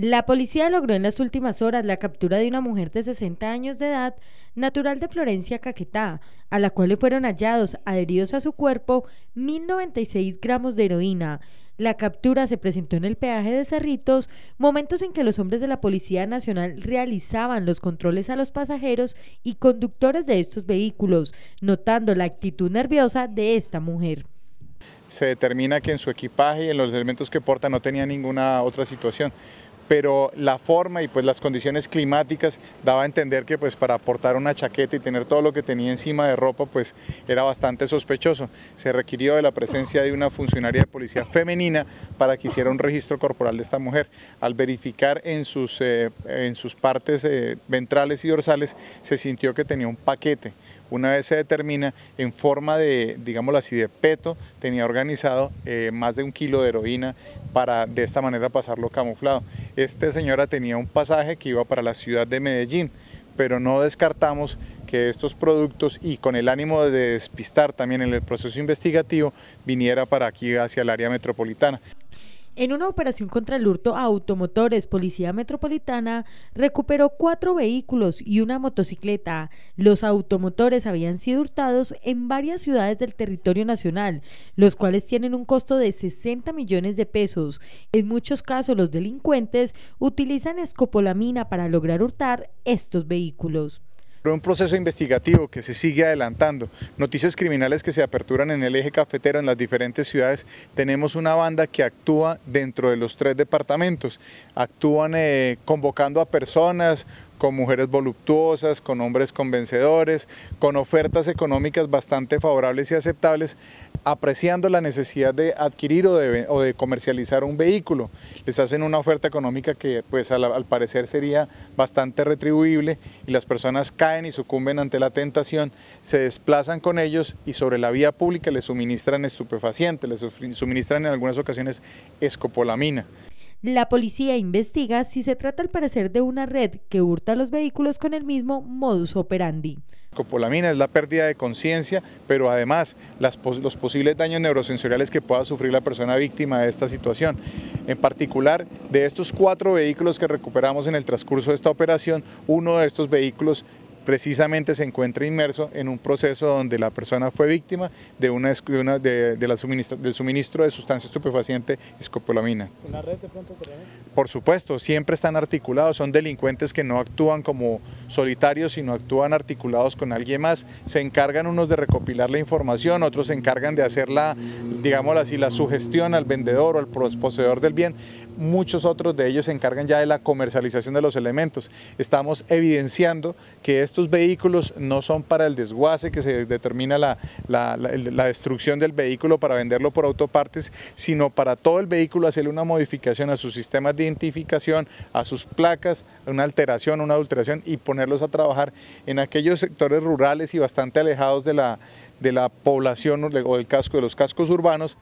La policía logró en las últimas horas la captura de una mujer de 60 años de edad, natural de Florencia, Caquetá, a la cual le fueron hallados, adheridos a su cuerpo, 1.096 gramos de heroína. La captura se presentó en el peaje de Cerritos, momentos en que los hombres de la Policía Nacional realizaban los controles a los pasajeros y conductores de estos vehículos, notando la actitud nerviosa de esta mujer se determina que en su equipaje y en los elementos que porta no tenía ninguna otra situación pero la forma y pues las condiciones climáticas daba a entender que pues para portar una chaqueta y tener todo lo que tenía encima de ropa pues era bastante sospechoso. Se requirió de la presencia de una funcionaria de policía femenina para que hiciera un registro corporal de esta mujer. Al verificar en sus, eh, en sus partes eh, ventrales y dorsales se sintió que tenía un paquete una vez se determina en forma de, digámoslo así, de peto, tenía organizado eh, más de un kilo de heroína para de esta manera pasarlo camuflado. Esta señora tenía un pasaje que iba para la ciudad de Medellín, pero no descartamos que estos productos y con el ánimo de despistar también en el proceso investigativo viniera para aquí hacia el área metropolitana. En una operación contra el hurto a automotores, Policía Metropolitana recuperó cuatro vehículos y una motocicleta. Los automotores habían sido hurtados en varias ciudades del territorio nacional, los cuales tienen un costo de 60 millones de pesos. En muchos casos, los delincuentes utilizan escopolamina para lograr hurtar estos vehículos un proceso investigativo que se sigue adelantando, noticias criminales que se aperturan en el eje cafetero en las diferentes ciudades, tenemos una banda que actúa dentro de los tres departamentos, actúan eh, convocando a personas, con mujeres voluptuosas, con hombres convencedores, con ofertas económicas bastante favorables y aceptables, apreciando la necesidad de adquirir o de, comercializar un vehículo. Les hacen una oferta económica que pues al, al, parecer sería bastante retribuible y las personas caen y sucumben ante la tentación, se desplazan con ellos y sobre la vía pública les suministran estupefacientes, les suministran en algunas ocasiones escopolamina. La policía investiga si se trata al parecer de una red que hurta los vehículos con el mismo modus operandi. Copolamina es la pérdida de conciencia, pero además los posibles daños neurosensoriales que pueda sufrir la persona víctima de esta situación. En particular, de estos cuatro vehículos que recuperamos en el transcurso de esta operación, uno de estos vehículos precisamente se encuentra inmerso en un proceso donde la persona fue víctima de, una, de, la del suministro de sustancia estupefaciente escopolamina. ¿Una red de pronto Por supuesto, siempre están articulados, son delincuentes que no actúan como solitarios, sino actúan articulados con alguien más. Se encargan unos de recopilar la información, otros se encargan de hacer la, digámoslo así, la sugestión al vendedor o al poseedor del bien. Muchos otros de ellos se encargan ya de la comercialización de los elementos. Estamos evidenciando que esto estos vehículos no son para el desguace que se determina la, destrucción del vehículo para venderlo por autopartes, sino para todo el vehículo hacerle una modificación a sus sistemas de identificación, a sus placas, una alteración, una adulteración y ponerlos a trabajar en aquellos sectores rurales y bastante alejados de la población o del casco, de los cascos urbanos.